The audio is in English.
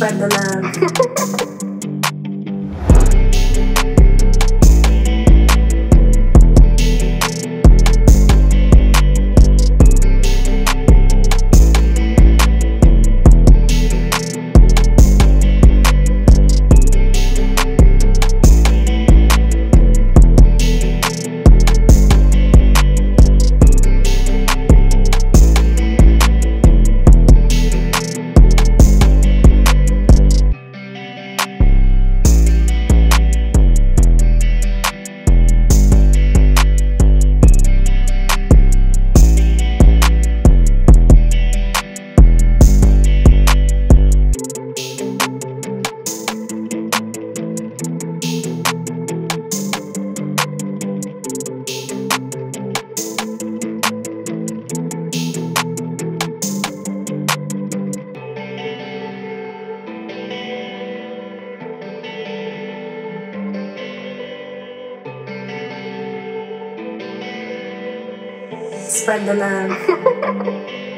Spread the love. Spread the love.